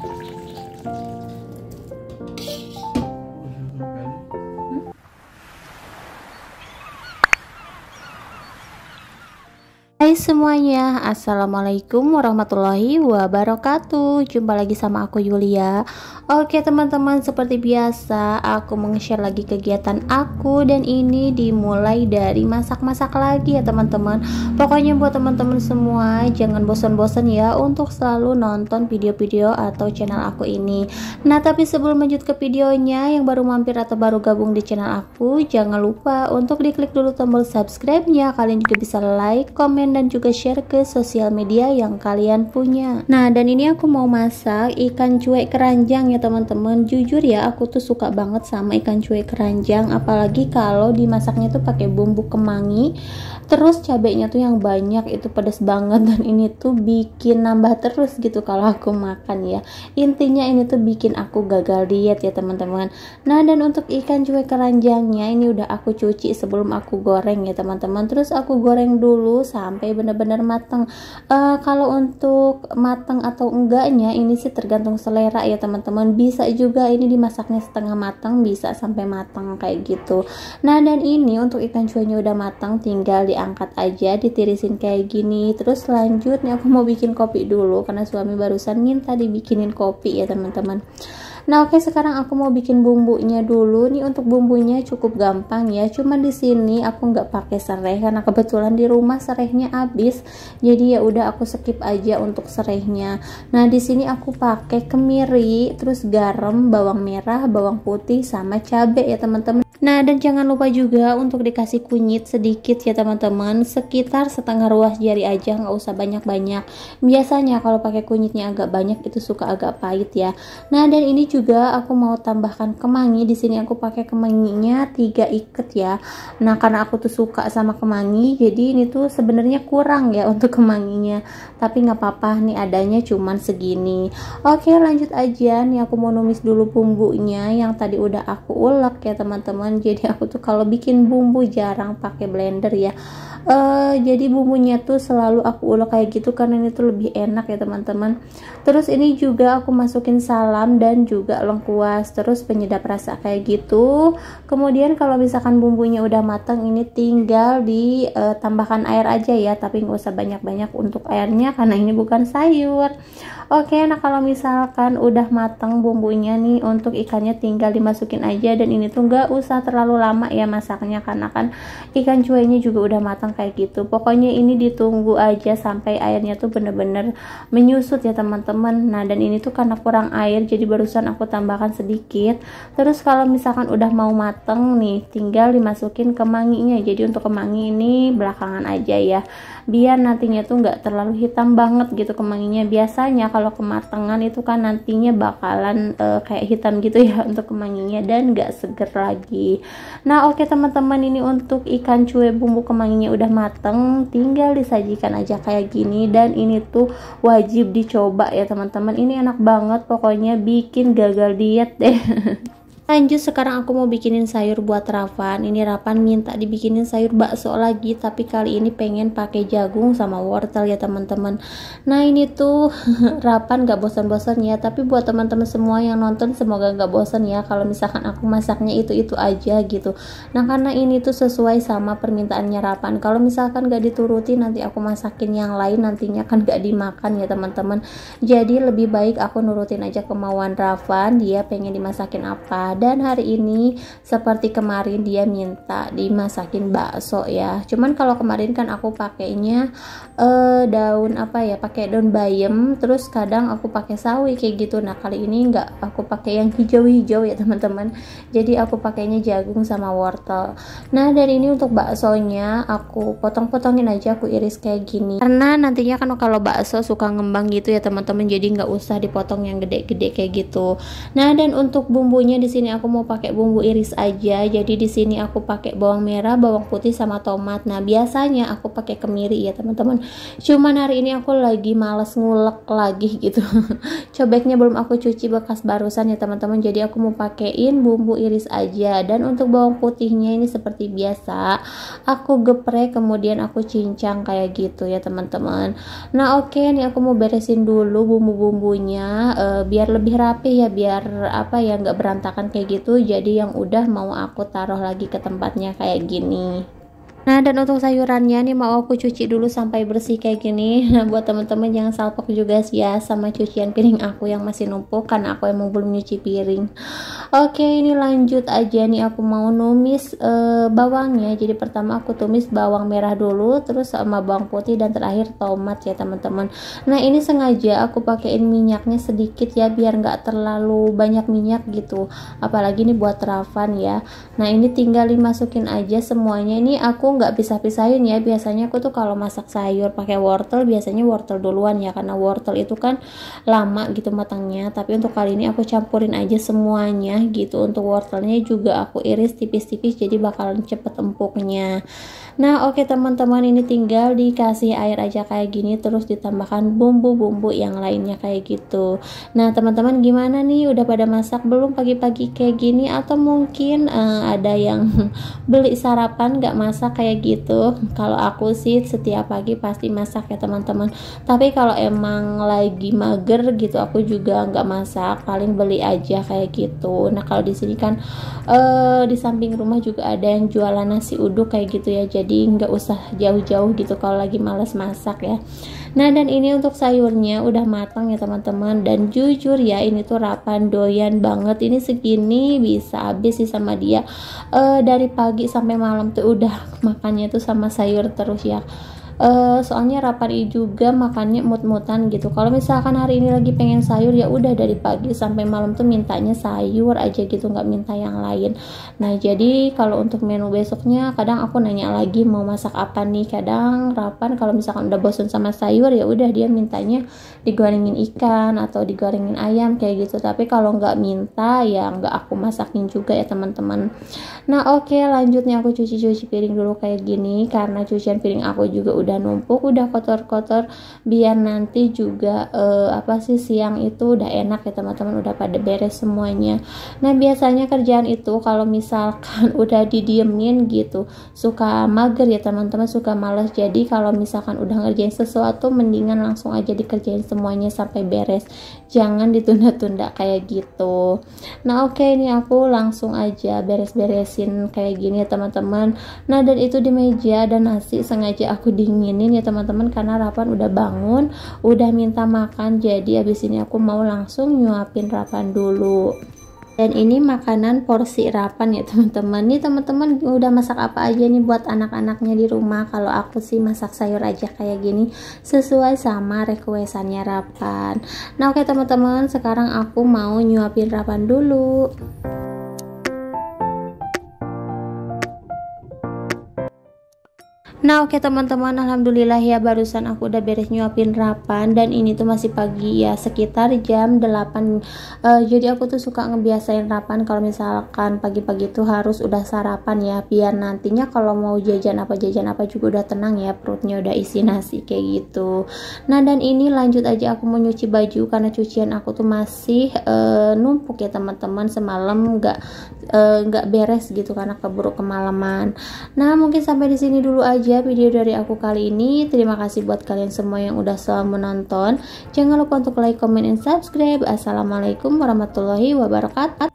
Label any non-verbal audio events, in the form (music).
Thank you. Hai semuanya, Assalamualaikum warahmatullahi wabarakatuh. Jumpa lagi sama aku Yulia. Oke teman-teman, seperti biasa Aku meng-share lagi kegiatan aku Dan ini dimulai dari masak-masak lagi ya teman-teman. Pokoknya buat teman-teman semua Jangan bosan-bosan ya Untuk selalu nonton video-video atau channel aku ini. Nah tapi sebelum lanjut ke videonya Yang baru mampir atau baru gabung di channel aku Jangan lupa untuk diklik dulu tombol subscribe-nya. Kalian juga bisa like, komen dan juga share ke sosial media yang kalian punya. Nah dan ini aku mau masak ikan cuek keranjang ya teman-teman. Jujur ya aku tuh suka banget sama ikan cuek keranjang apalagi kalau dimasaknya tuh pakai bumbu kemangi. Terus cabenya tuh yang banyak itu pedas banget dan ini tuh bikin nambah terus gitu kalau aku makan ya. Intinya ini tuh bikin aku gagal diet ya teman-teman. Nah dan untuk ikan cuek keranjangnya ini udah aku cuci sebelum aku goreng ya teman-teman. Terus aku goreng dulu sampai sampai benar-benar matang uh, kalau untuk matang atau enggaknya ini sih tergantung selera ya teman-teman. Bisa juga ini dimasaknya setengah matang bisa sampai matang kayak gitu. Nah dan ini untuk ikan cuanya udah matang tinggal diangkat aja ditirisin kayak gini. Terus selanjutnya aku mau bikin kopi dulu karena suami barusan minta dibikinin kopi ya teman-teman Nah, oke okay, sekarang aku mau bikin bumbunya dulu. Nih untuk bumbunya cukup gampang ya. Cuma di sini aku nggak pakai serai karena kebetulan di rumah serainya habis. Jadi ya udah aku skip aja untuk serainya. Nah, di sini aku pakai kemiri, terus garam, bawang merah, bawang putih sama cabai ya teman-teman. Nah, dan jangan lupa juga untuk dikasih kunyit sedikit ya teman-teman, sekitar setengah ruas jari aja, nggak usah banyak-banyak. Biasanya kalau pakai kunyitnya agak banyak itu suka agak pahit ya. Nah, dan ini juga aku mau tambahkan kemangi. Di sini aku pakai kemanginya tiga ikat ya. Nah, karena aku tuh suka sama kemangi, jadi ini tuh sebenarnya kurang ya (laughs) untuk kemanginya. Tapi nggak apa-apa, nih adanya cuman segini. Oke, lanjut aja. Nih aku mau numis dulu bumbunya yang tadi udah aku ulek ya teman-teman jadi aku tuh kalau bikin bumbu jarang pakai blender ya uh, jadi bumbunya tuh selalu aku ulek kayak gitu karena ini tuh lebih enak ya teman-teman. Terus ini juga aku masukin salam dan juga lengkuas terus penyedap rasa kayak gitu. Kemudian kalau misalkan bumbunya udah matang ini tinggal ditambahkan uh, air aja ya tapi nggak usah banyak-banyak untuk airnya karena ini bukan sayur. Oke nah kalau misalkan udah matang bumbunya nih untuk ikannya tinggal dimasukin aja dan ini tuh nggak usah terlalu lama ya masaknya karena kan ikan cueknya juga udah matang kayak gitu. Pokoknya ini ditunggu aja sampai airnya tuh bener-bener menyusut ya teman-teman. Nah dan ini tuh karena kurang air jadi barusan aku tambahkan sedikit. Terus kalau misalkan udah mau mateng nih tinggal dimasukin kemanginya jadi untuk kemangi ini belakangan aja ya. Biar nantinya tuh nggak terlalu hitam banget gitu kemanginya biasanya kalau kematangan itu kan nantinya bakalan uh, kayak hitam gitu ya (laughs) untuk kemanginya dan nggak seger lagi. Nah oke okay, teman-teman ini untuk ikan cuek bumbu kemanginya udah mateng tinggal disajikan aja kayak gini. Dan ini tuh wajib dicoba ya teman-teman. Ini enak banget pokoknya bikin gagal diet deh (laughs) lanjut sekarang aku mau bikinin sayur buat Ravan ini Ravan minta dibikinin sayur bakso lagi tapi kali ini pengen pakai jagung sama wortel ya teman-teman. Nah ini tuh (laughs) Ravan gak bosan-bosan ya tapi buat teman-teman semua yang nonton semoga gak bosan ya kalau misalkan aku masaknya itu-itu aja gitu. Nah karena ini tuh sesuai sama permintaannya Ravan kalau misalkan gak dituruti nanti aku masakin yang lain nantinya kan gak dimakan ya teman-teman. Jadi lebih baik aku nurutin aja kemauan Ravan dia pengen dimasakin apa dan hari ini seperti kemarin dia minta dimasakin bakso ya. Cuman kalau kemarin kan aku pakainya uh, daun apa ya pakai daun bayam terus kadang aku pakai sawi kayak gitu. Nah kali ini enggak aku pakai yang hijau-hijau ya teman-teman. Jadi aku pakainya jagung sama wortel. Nah dan ini untuk baksonya aku potong-potongin aja aku iris kayak gini. Karena nantinya kan kalau bakso suka ngembang gitu ya teman-teman. Jadi nggak usah dipotong yang gede-gede kayak gitu. Nah dan untuk bumbunya di sini ini aku mau pakai bumbu iris aja jadi di sini aku pakai bawang merah bawang putih sama tomat. Nah biasanya aku pakai kemiri ya teman-teman. Cuman hari ini aku lagi males ngulek lagi (laughs) gitu. Cobeknya belum aku cuci bekas barusan ya teman-teman. Jadi aku mau pakein bumbu iris aja. Dan untuk bawang putihnya ini seperti biasa aku geprek kemudian aku cincang kayak gitu ya teman-teman. Nah oke okay, nih aku mau beresin dulu bumbu-bumbunya uh, biar lebih rapi ya biar apa ya nggak berantakan kayak gitu jadi yang udah mau aku taruh lagi ke tempatnya kayak gini Nah dan untuk sayurannya nih mau aku cuci dulu sampai bersih kayak gini. (laughs) Nah buat teman-teman jangan salpok juga sih ya sama cucian piring aku yang masih numpuk karena aku emang belum nyuci piring. Oke ini lanjut aja nih. Aku mau numis uh, bawangnya. Jadi pertama aku tumis bawang merah dulu terus sama bawang putih dan terakhir tomat ya teman-teman. Nah ini sengaja aku pakein minyaknya sedikit ya biar nggak terlalu banyak minyak gitu. Apalagi ini buat terapan ya. Nah ini tinggal dimasukin aja semuanya. Ini aku nggak pisah-pisahin ya. Biasanya aku tuh kalau masak sayur pakai wortel biasanya wortel duluan ya karena wortel itu kan lama gitu matangnya. Tapi untuk kali ini aku campurin aja semuanya gitu. Untuk wortelnya juga aku iris tipis-tipis jadi bakalan cepet empuknya nah oke okay, teman-teman ini tinggal dikasih air aja kayak gini terus ditambahkan bumbu-bumbu yang lainnya kayak gitu. Nah teman-teman gimana nih? Udah pada masak belum pagi-pagi kayak gini? Atau mungkin uh, ada yang (laughs) beli sarapan nggak masak kayak gitu? Kalau aku sih setiap pagi pasti masak ya teman-teman. Tapi kalau emang lagi mager gitu aku juga nggak masak. Paling beli aja kayak gitu. Nah kalau di sini kan uh, di samping rumah juga ada yang jualan nasi uduk kayak gitu ya. Jadi nggak usah jauh-jauh gitu kalau lagi males masak ya. Nah dan ini untuk sayurnya udah matang ya teman-teman. Dan jujur ya ini tuh rapan doyan banget. Ini segini bisa habis sih sama dia. Uh, dari pagi sampai malam tuh udah makannya tuh sama sayur terus ya uh, soalnya rapari juga makannya mut-mutan gitu. Kalau misalkan hari ini lagi pengen sayur ya udah dari pagi sampai malam tuh mintanya sayur aja gitu nggak minta yang lain. Nah jadi kalau untuk menu besoknya kadang aku nanya lagi mau masak apa nih. Kadang rapan kalau misalkan udah bosan sama sayur ya udah dia mintanya digorengin ikan atau digorengin ayam kayak gitu. Tapi kalau nggak minta ya nggak aku masakin juga ya teman-teman. Nah oke okay, lanjutnya aku cuci-cuci piring dulu kayak gini karena cucian piring aku juga udah udah numpuk udah kotor-kotor biar nanti juga uh, apa sih siang itu udah enak ya teman-teman udah pada beres semuanya. Nah biasanya kerjaan itu kalau misalkan (laughs) udah didiemin gitu suka mager ya teman-teman suka males jadi kalau misalkan udah ngerjain sesuatu mendingan langsung aja dikerjain semuanya sampai beres. Jangan ditunda-tunda kayak gitu. Nah oke okay, ini aku langsung aja beres-beresin kayak gini ya teman-teman. Nah dan itu di meja dan nasi sengaja aku dingin dinginin ya teman-teman karena Rapan udah bangun udah minta makan jadi abis ini aku mau langsung nyuapin Rapan dulu. Dan ini makanan porsi Rapan ya teman-teman. Nih teman-teman udah masak apa aja nih buat anak-anaknya di rumah? Kalau aku sih masak sayur aja kayak gini sesuai sama requestannya Rapan. Nah oke teman-teman sekarang aku mau nyuapin Rapan dulu Nah oke okay, teman-teman Alhamdulillah ya barusan aku udah beres nyuapin rapan dan ini tuh masih pagi ya sekitar jam 8 uh, eh, jadi aku tuh suka ngebiasain rapan kalau misalkan pagi-pagi tuh harus udah sarapan ya biar nantinya kalau mau jajan apa jajan apa juga udah tenang ya perutnya udah isi nasi kayak gitu. Nah dan ini lanjut aja aku mau nyuci baju karena cucian aku tuh masih uh, numpuk ya teman-teman semalam nggak eh, nggak uh, beres gitu karena keburu kemalaman. Nah mungkin sampai di sini dulu aja aja video dari aku kali ini. Terima kasih buat kalian semua yang udah selalu menonton. Jangan lupa untuk like, comment, dan subscribe. Assalamualaikum warahmatullahi wabarakatuh.